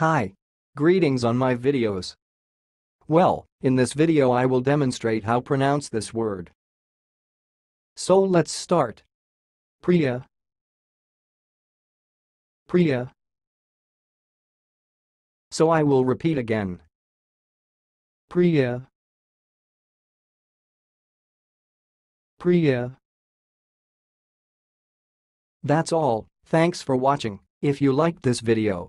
Hi. Greetings on my videos. Well, in this video I will demonstrate how pronounce this word. So let's start. Priyah. Priyah. So I will repeat again. Priyah. Priyah. That's all, thanks for watching. If you liked this video,